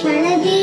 সারাদিন